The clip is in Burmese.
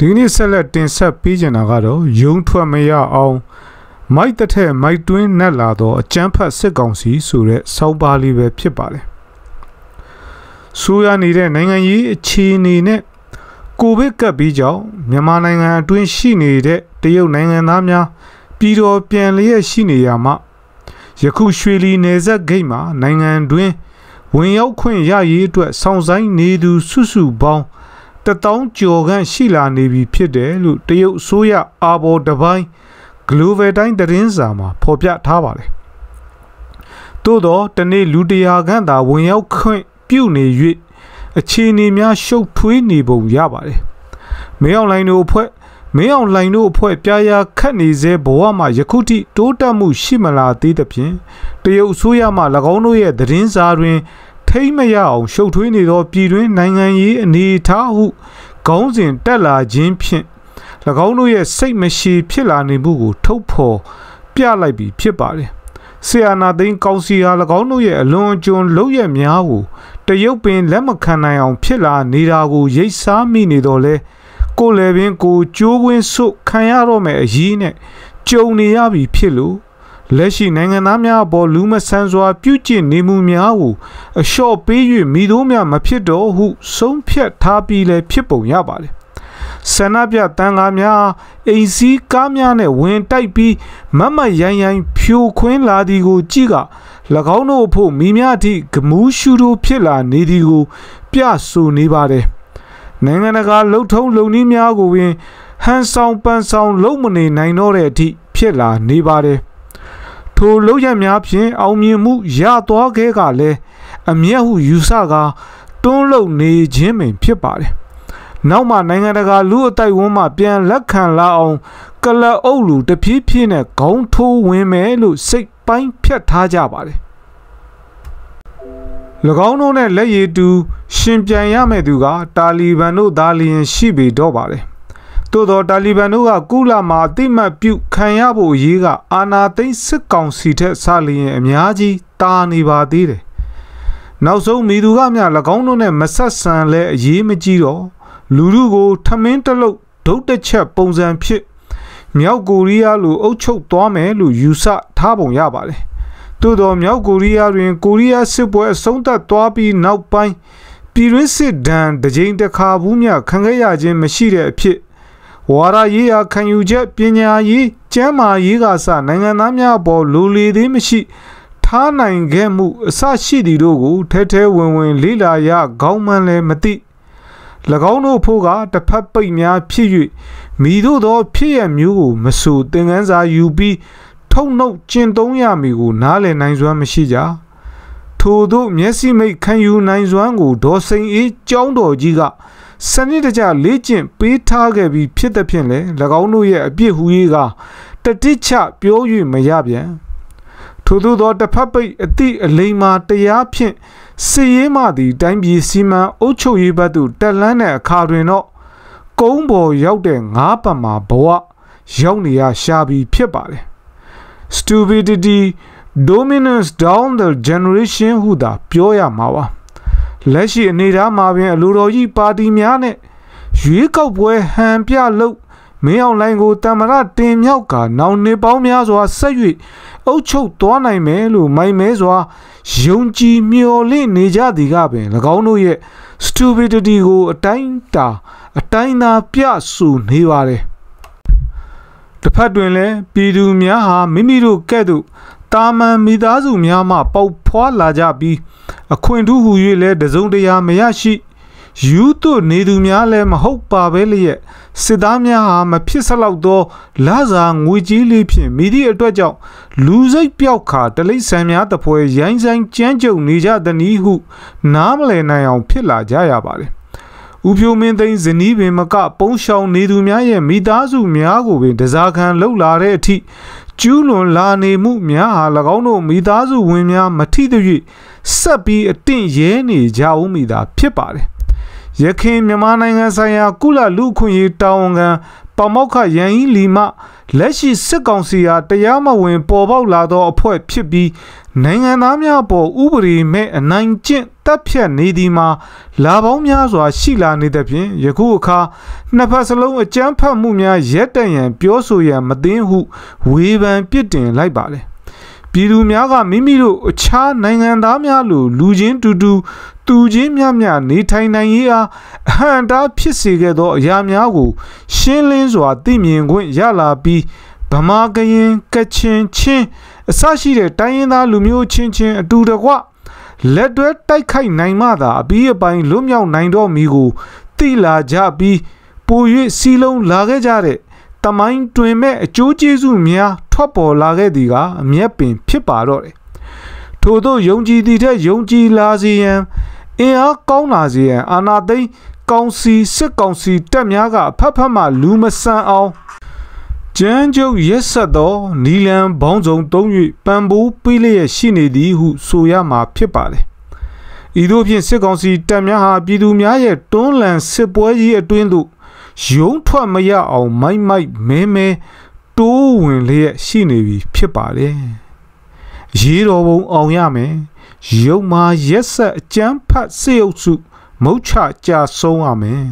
ဒီကနေ့ဆက်လက်တင်ဆက်ပေးကြတာကတော့ယုံထွက်မရအောင်မိုက်တဲ့ထက်မိုက်တွင်းနက်လာတော့အကျန်းဖတ်စစ်ကောင်စီဆိုတဲ့စောင်းပါလေးပဲဖြစ်ပါတယ်ဆိုးရနေတဲ့နိုင်ငံရေးအခြေအနေနဲ့ကိုဗစ်ကပ်ပြီးကြောင့်မြန်မာနိုင်ငံအတွင်းရှိနေတဲ့တရုတ်နိုင်ငံသားများပြည်တော်ပြန်လျက်ရှိနေရမှာယခုရွှေလီနယ်စပ်ဂိတ်မှာနိုင်ငံတွင်းဝင်ရောက်ခွင့်ရရေးအတွက်စောင့်ဆိုင်နေသူစုစုပေါင်း တတောင်းကျော်ခန့်ရှိလာနေပြီဖြစ်တယ်လို့တရုတ်အစိုးရအာဘော်တပိုင်း Global တိုင်းသတင်းစာမှာဖော်ပြထားပါတယ်။သို့တော့တနေ့လူတရာခန့်သာဝင်ရောက်ခွင့်ပြုနေ၍အခြေအနေများရှုပ်ထွေးနေပုံရပါတယ်။မင်းအောင်လိုင်းတို့အဖွဲ့မင်းအောင်လိုင်းတို့အဖွဲ့ပြာရာခတ်နေစေဘဝမှာယခုထိတိုးတက်မှုရှိမလာသေးသဖြင့်တရုတ်အစိုးရမှ၎င်းတို့ရဲ့သတင်းစာတွင် ထိမ့်မရအောင်ရှုပ်ထွေးနေသောပြည်တွင်းနိုင်ငံရေးအနေအထားဟုခေါင်းစဉ်တက်လာခြင်းဖြင့်၎င်းတို့ရဲ့စိတ်မရှိဖြစ်လာနေမှုကို ထုတ်ဖော်ပြလိုက်ပြီးဖြစ်ပါတယ်ဆီယာနာသိန်းကောင်စီဟာ၎င်းတို့ရဲ့အလွန်အကျွံလုပ်ရများကိုတရုတ်ပင်လက်မခံနိုင်အောင် ဖြစ်လာနေတာကိုရိတ်စားမိနေတော့လဲကိုလည်းပင်ကိုကြိုးကွင်းစွခံရတော့မယ်အရေးနဲ့ကြုံနေရပြီဖြစ်လို့ လက်ရှိနိုင်ငံသားများအပေါ်လူမဆန်းစွာပြုကျင့်နေမှုများကိုအလျှော့ပေး၍မိတို့များမဖြစ်တော့ဟုဆုံးဖြတ်ထားပြီးလည်းဖြစ်ပုံရပါတယ်ဆန္ဒပြတန်ကားများအိမ်စည်းကားများနဲ့ဝင်တိုက်ပြီးမမရိုင်းရိုင်းဖြိုခွင်းလာသည်ကိုကြည့်က၎င်းတို့အဖို့မိများအထိဂမူးရှူတို့ဖြစ်လာနေသည်ကို ပြဆိုနေပါတယ်နိုင်ငံတကာလှုပ်ထုံးလုံနည်းများကိုပင်ဟန်ဆောင်ပန်ဆောင်လုံမနေနိုင်တော့တဲ့အထိဖြစ်လာနေပါတယ် ထိုလုံရများဖြင့်အောင်မြင်မှုရသွားခဲ့ကလည်းအမျက်ဟုယူဆကာတွန်းလုံနေခြင်းပင်ဖြစ်ပါတယ်နောက်မှနိုင်ငံတကာလူအတိုက်ဝန်းမှပြန်လက်ခံလာအောင်ကလအုပ်လူတဖြည်းဖြည်းနဲ့ခေါင်းထိုးဝင်မယ်လို့စိတ်ပိုင်းဖြတ်ထားကြပါတယ်၎င်းတို့နဲ့လက်ရည်တူ ရှင်ပြန်ရမယ့်သူက တာလီဘန်တို့သားလျင်ရှိပေတော့ပါတယ် သို့သောတာလီဘန်တို့ကကုလမှာအတိမတ်ပြုခံရဖို့အရေးကအာနာသိန်းစစ်ကောင်စီထက်ဆလျင်အများကြီးတာနေပါသေးတယ်နောက်ဆုံးမိသူကမြ၎င်းတို့နဲ့မဆက်ဆံလဲအရေးမကြီးတော့လူလူကိုထမင်းတလုတ်ဒုတ်တစ်ချက်ပုံစံဖြစ်မြောက်ကိုရီးယားလိုအုပ်ချုပ်သွားမယ်လို့ယူဆထားပုံရပါတယ်။သို့သောမြောက်ကိုရီးယားတွင်ကိုရီးယားစစ်ပွဲအဆုံးသတ်သွားပြီးနောက်ပိုင်းပြည်တွင်းစစ်ဒဏ်တစ်ကြိမ်တစ်ခါဘူးမြခံခဲ့ရခြင်းမရှိတဲ့အဖြစ် ဝါရရေးရာခံယူချက်ပညာရေးကျန်းမာရေးကစနိုင်ငံသားများအပေါ်လိုလေသေးမရှိထားနိုင်ခဲ့မှုအစရှိသည်တို့ကိုထဲထဲဝင်ဝင်လေးလာရခေါင်းမှန်းလည်းမသိ၎င်းတို့ဖို့ကတစ်ဖက်ပိတ်များဖြစ်၍မိတို့သော ဖြစ်ရမျိုးကိုမဆူသင်ခန်းစာယူပြီးထုံနှုတ်ကျင့်သုံးရမည်ကိုနားလည်နိုင်စွမ်းမရှိကြထို့သောမျက်စိမိတ်ခံယူနိုင်စွမ်းကိုဒေါ်စိန်အေးကျောင်းတော်ကြီးက စနစ်တကျလေ့ကျင့်ပေးထားခဲ့ပြီးဖြစ်တဲ့ဖြင့်လေ၎င်းတို့ရဲ့အပြစ်ဟူ၍ကတတိချပြော၍မရပြန်ထို့သောတစ်ဖက်ပိတ်အတိအလိမ္မာတရားဖြင့်စီရေးမှသည်တိုင်းပြည်စီမံအုပ်ချုပ်ရေးဘက်သို့တက်လန်းတဲ့အခါတွင်တော့ကုန်းပေါ်ရောက်တဲ့ငါးပတ်မှာဘဝရောက်နေရရှာပြီးဖြစ်ပါတယ် stupidity dominance down the generation ဟုသာပြောရမှာပါ လက်ရှိအနေအထားမှာပင်အလိုတော်ကြီးပါတီများနဲ့ရွေးကောက်ပွဲဟန်ပြလို့မင်းအောင်လိုင်းကိုတမရတင်မြောက်ကနောင်နေပေါင်းများစွာဆက်၍အုပ်ချုပ်သွားနိုင်မယ်လို့မိုင်မဲစွာယုံကြည်မျှော်လင့်နေကြသည်ကပင်၎င်းတို့ရဲ့ stupidity ကိုအတိုင်းတာအတိုင်းသာပြဆိုနေပါတယ်တစ်ဖက်တွင်လည်းပြည်သူများဟာမိမိတို့ကဲ့သို့ တာမန်မိသားစုများမှပေါက်ဖွာလာကြပြီးအခွင့်ထူးဟူ၍လည်းတစုံတရာမရရှိယူသွနေသူများလည်းမဟုတ်ပါပဲလျက်စစ်သားများဟာမဖြစ်စလောက်သောလာစာငွေကြီးလေးဖြင့်မိသည့်အတွက်ကြောင့်လူစိတ်ပြောက်ခါတလိษံများတပွဲရိုင်းဆိုင်ကြမ်းကြုံနေကြသည်နည်းဟု နားမလည်နိုင်အောင်ဖြစ်လာကြရပါတယ်။ဥဖြိုမင်းသိန်းဇနီးပင်မက ပုံရှောင်နေသူများရဲ့မိသားစုများကိုပင်တစားခံလှုပ်လာတဲ့အထိ ကျူးလွန်လာနေမှုများဟာ၎င်းတို့မိသားစုဝင်များမထိသဖြင့်ဆက်ပြီးအတင့်ရဲနေကြဦးမိတာဖြစ်ပါတယ်။ ရခိုင်မြန်မာနိုင်ငံဆိုင်ရာကုလလူခွင့်ရေးတာဝန်ခံပမောက္ခရန်ကြီးလီမလက်ရှိစစ်ကောင်စီဟာတရားမဝင် ပေါ်ပေါက်လာသောအဖွဲ့ဖြစ်ပြီးနိုင်ငံသားများပေါ်ဥပဒေမဲ့အနိုင်ကျင့်တပ်ဖြတ်နေသည်မှာလာပေါင်းများစွာရှိလာနေသဖြင့်ယခုအခါနှစ်ဖက်စလုံးအကြမ်းဖက်မှုများရက်တန့်ရန်ပြောဆိုရန်မသိဟုဝေဖန်ပြစ်တင်လိုက်ပါလေ ပြည်သူများကမိမိတို့အခြားနိုင်ငံသားများလိုလူချင်းတူတူသူချင်းများများနေထိုင်နိုင်ရေးအားအဟံတားဖြစ်စေခဲ့သောအရာများကို ရှင်းလင်းစွာသိမြင်ခွင့်ရလာပြီးဗမာကရင်ကချင်ချင်းအစရှိတဲ့တိုင်းရင်းသားလူမျိုးချင်းချင်းအတူတကွလက်တွဲတိုက်ခိုက်နိုင်မှသာအပြီးအပိုင်းလွတ်မြောက်နိုင်တော့မီကိုသိလာကြပြီးပို၍စီလုံးလာခဲ့ကြတဲ့ တမိုင်းတွင်မဲ့အကျိုးကျေးဇူးများထွက်ပေါ်လာခဲ့သည်ကအမျက်ပင်ဖြစ်ပါတော့တယ်ထို့သောယုံကြည်သည်ထက်ယုံကြည်လာစေရန်အင်အားကောင်းလာစေရန်အာနာသိန်းကောင်စီစစ်ကောင်စီတက်များကအဖက်ဖက်မှလူမဆန်အောင်ကျန်းကျုပ်ရက်ဆက်သောနီလန်ဘောင်းဆောင်သုံး၍ပံပိုးပေးလျက်ရှိနေသည်ဟုဆိုရမှာဖြစ်ပါလေဤသို့ဖြင့်စစ်ကောင်စီတပ်များဟာပြည်သူများရဲ့တွန်းလှန်စစ်ပွဲကြီးအတွင်းသို့ ရုံးထွက်မရအောင်မိုက်မိုက်မဲမဲတိုးဝင်လျက်ရှိနေပြီဖြစ်ပါတယ်ရေးတော်ဘုံအောင်ရမယ်ရုံမာရက်ဆက်အကျန်းဖတ်စေုပ်စုမုတ်ချကြဆုံးရမယ်